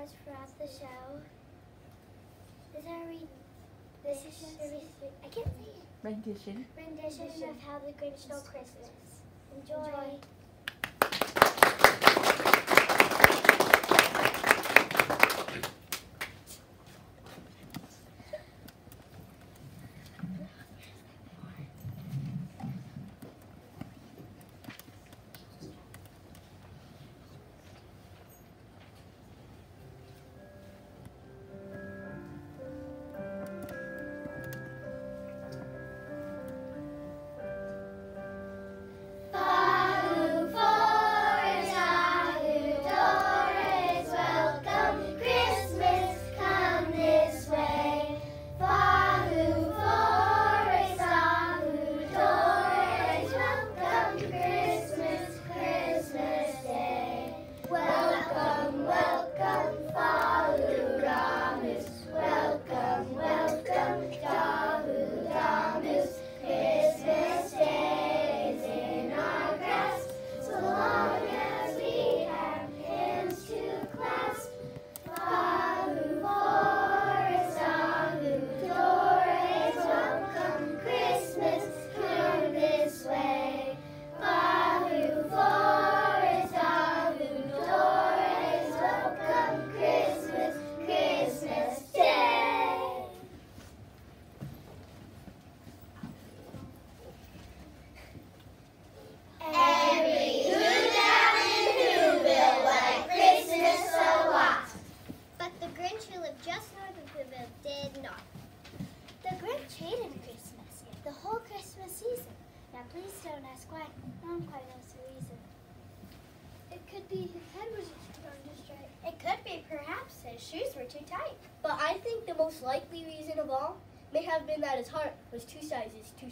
parts throughout the show. This is our re- this is a re- I can't say it. Rendition. rendition of How the Grinch Stole Christmas. Enjoy. Welcome,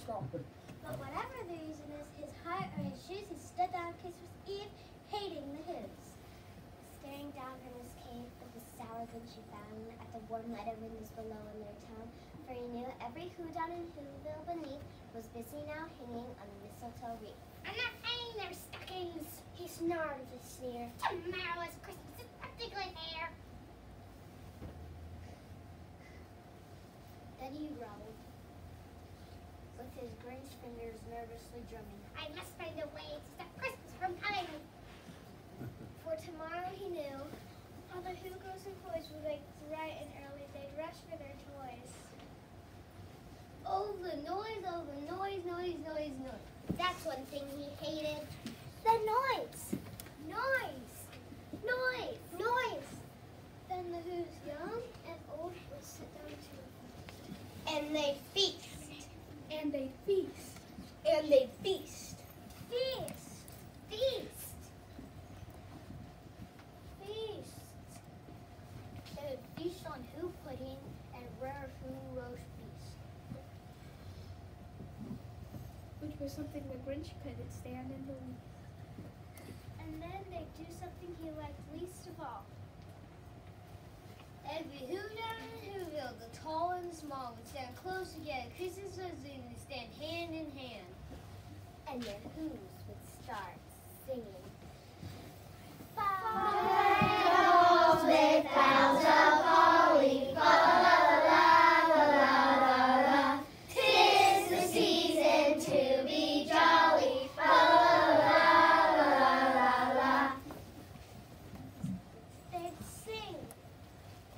But whatever the reason is, his heart or his shoes, he stood there on Christmas Eve, hating the Who's. Staring down from his cave with the sour goods he found at the warm light of windows below in their town, for he knew every Who down in Whoville beneath was busy now hanging on the mistletoe wreath. I'm not hanging their stockings, he snarled with a sneer. Tomorrow is Christmas, it's particularly fair. Then he growled with his Grinch fingers nervously drumming. I must find a way to stop Christmas from coming. For tomorrow he knew all the Who Goes and Boys would wake bright and early. They'd rush for their toys. Oh, the noise, oh, the noise, noise, noise, noise. That's one thing he hated. The noise. Noise. Noise. Noise. Then the Who's young and old would sit down to and they feast. And they feast. And they feast. Feast. Feast. Feast. They would feast on who pudding and rare who roast beef. Which was something the Couldn't stand and believe. And then they'd do something he liked least of all. Every who down in Whoville, the tall and the small, would stand close together. Christmas was in to stand hand in hand. And their who's would start singing. Bells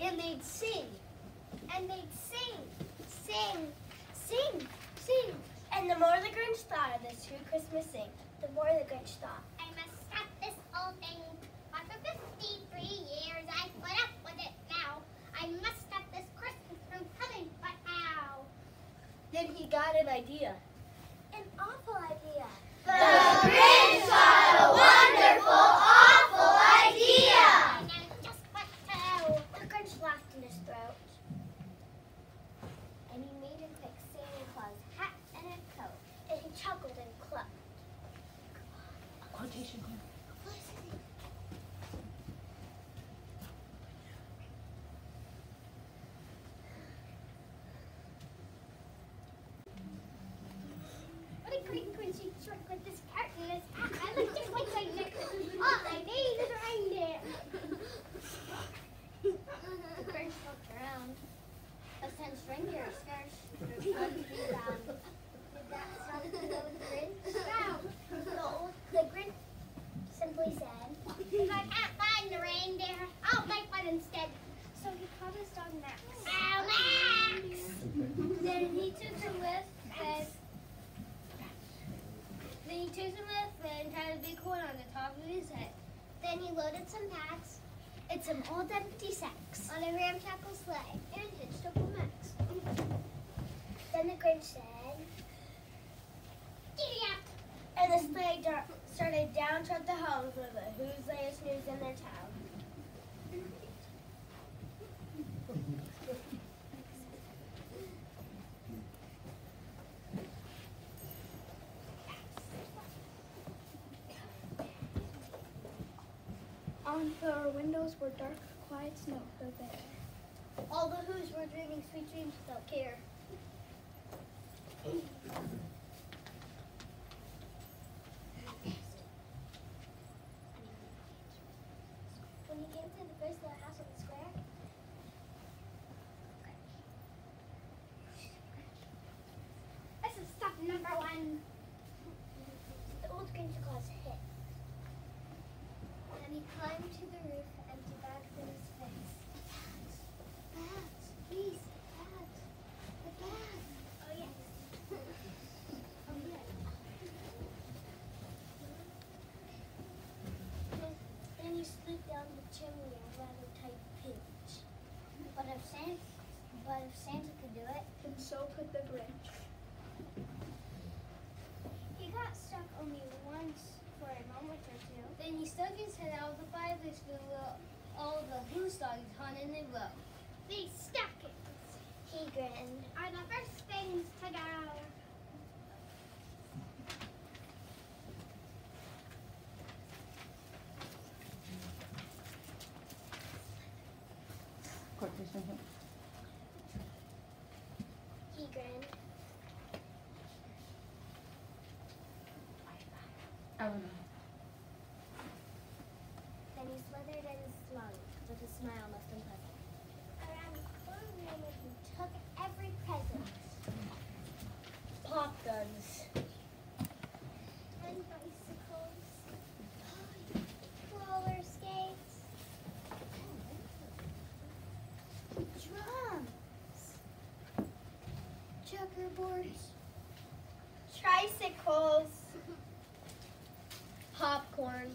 And they'd sing. and they'd sing, sing, sing, sing. And the more the Grinch thought of this true Christmas sing, the more the Grinch thought. I must stop this old thing. After 53 years, I put up with it now. I must stop this Christmas from coming, but how? Then he got an idea. An awful idea. The Grinch got a wonderful, awful idea. I know just what to do. The Grinch laughed in his throat. And he made him pick Santa Claus hat and a coat. And he chuckled and clucked. Quotation. What a great Grinch he struck with this carrot in his hat. I look just like my neck. All I need is a reindeer. took some of and tied a big horn on the top of his head. Then he loaded some packs It's some old empty sacks. on a ramshackle sleigh and hitched up a max. Then the Grinch said, Giddy up! and the sleigh dar- started down toward the homes where the Who's lay a snooze in their town. On the windows were dark, quiet snow the air. All the Who's were dreaming sweet dreams without care. To the first little house on the square, number one. the old Grinch he climbed to the roof and to bags in his face. Bats, please, bats, the bats. Oh yes. Oh yeah. Then he slid down the chimney a rather tight pinch. But if Santa, but if Santa could do it, And so could the Grinch. he got stuck only once for a moment or two. Then he stuck his head out of the fireplace with all the Who's dogs hung in a row. These stockings He grinned. are the first things to go. He grinned. Then he slithered and slung with a smile most unpleasant. Around the corner he took every present. Pop guns. And bicycles. Roller skates. Drums. Checkerboards. Tricycles. Popcorn.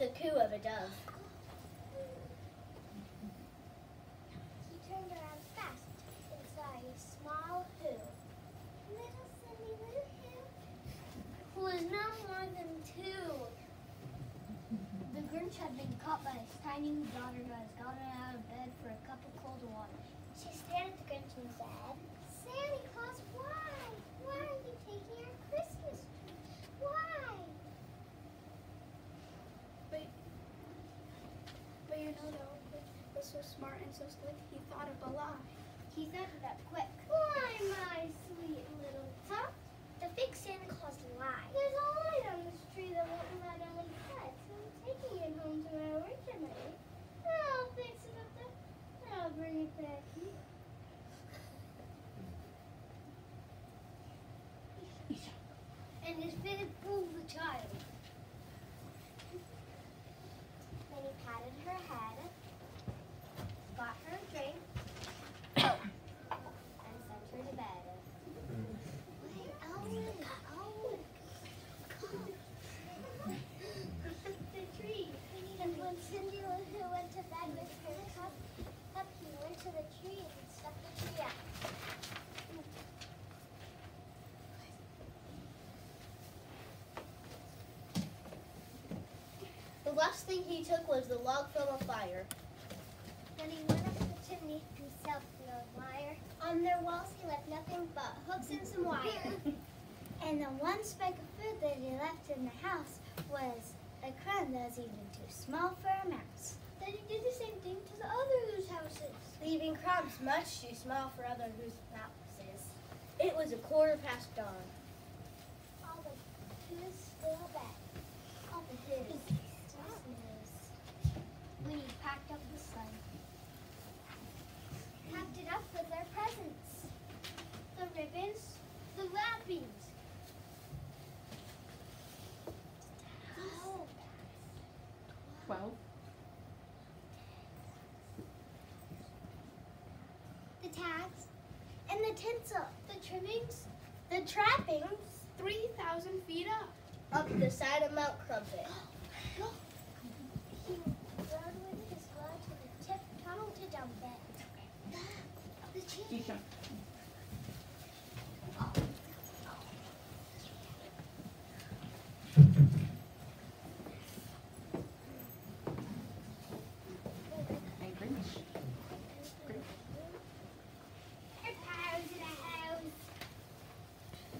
The coo of a dove. He turned around fast and saw a small Who. Little silly little Who. Who was no more than two. The Grinch had been caught by his tiny daughter who has gotten out of bed for a cup of cold water. She stared at the Grinch and said, Santa Claus, why? Why are you taking our Christmas tree? Why? But, but you know, though, Grinch was so slick, he thought of a lie. He thought it up quick. Why, my sweet little tot? The big Santa Claus lied. There's a light on this tree that won't let anyone pet, so I'm taking it home to my originator. I'll fix it up there, and I'll bring it back here. And his fitted fooled the child. Then he patted her head, got her a drink, and sent her to bed. Wait, Owen, Owen, come. the tree. And when Cindy Lou Who went to bed with her cup, up, he went to the tree and stuck the tree out. The last thing he took was the log from a fire. Then he went up the chimney himself, the old liar. On their walls he left nothing but hooks and some wire. and the one speck of food that he left in the house was a crumb that was even too small for a mouse. Then he did the same thing to the other whose houses. leaving crumbs much too small for other whose houses. It was a quarter past dawn. All the who's still back. All the who's. When he packed up the sleigh. Packed it up with their presents. The ribbons, the wrappings. Oh, 12? the tags, and the tinsel, the trimmings, the trappings. 3,000 feet up. Up the side of Mount Crumpit. He rode with his glove to the tip dump it. The chimney. Keisha. And Grinch. Grinch. Repairs in a house.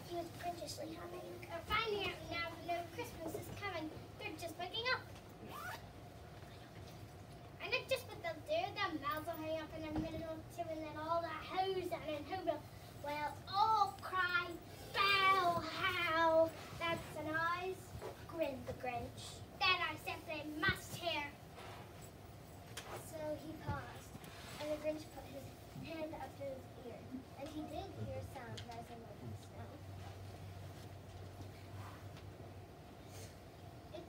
He was preciously humming. I'm finding out now that no Christmas is coming. They're just waking up. And that's just what they'll do. The mouths will hang up in the middle too, and then all the hoes down in Whoville, well, all cry, bow, how. That's an eyes, grinned the Grinch. That I simply must hear. So he paused, and the Grinch put his hand up to his ear, and he did hear sound rising over the snow. It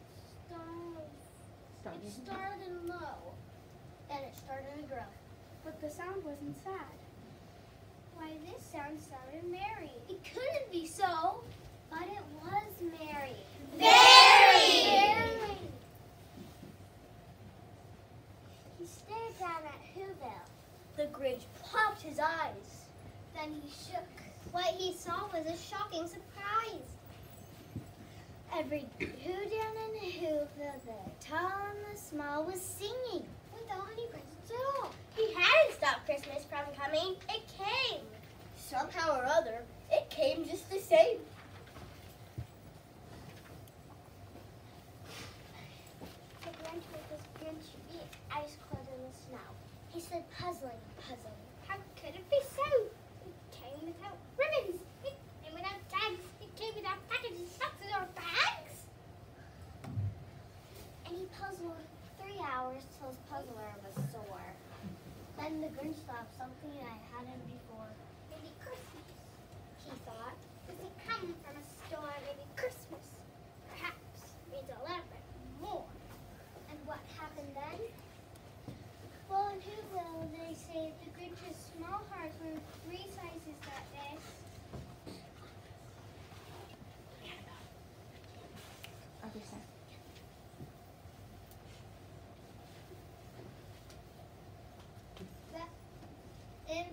started, Starting. It started low, and it started to grow. But the sound wasn't sad. Why, this sound sounded merry. It couldn't be so, but it was merry. Merry! He stared down at Whoville. The Grinch popped his eyes. Then he shook. What he saw was a shocking surprise. Every who down in the Whoville, the tall and the small, was singing without any presents at all. He hadn't stopped Christmas from coming. It came. Somehow or other, it came just the same.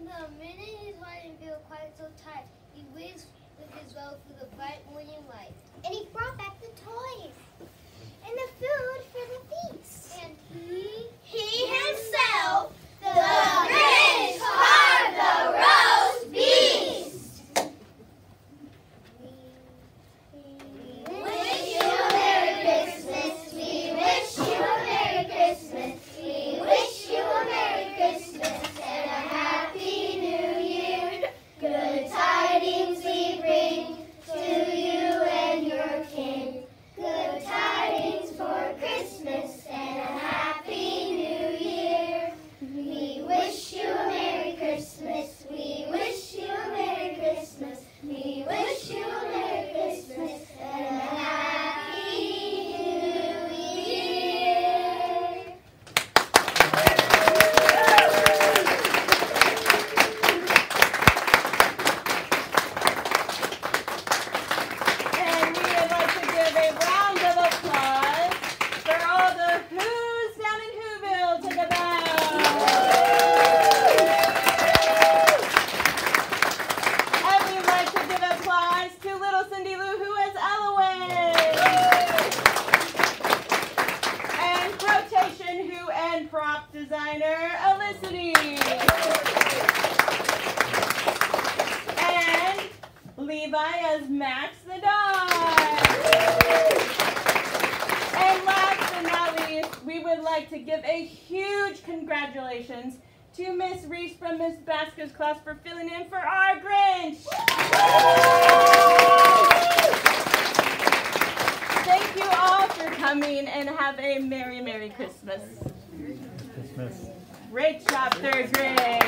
the minute his heart didn't feel quite so tight, he whizzed with his bow through the bright morning light. And he brought back the toys. prop designer, Elicity. And Levi as Max the dog. And last but not least, we would like to give a huge congratulations to Miss Reese from Miss Basker's class for filling in for our Grinch. Thank you all for coming and have a Merry, Merry Christmas. Miss. Great job, third grade.